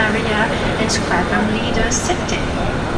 area is Clapham Leader City.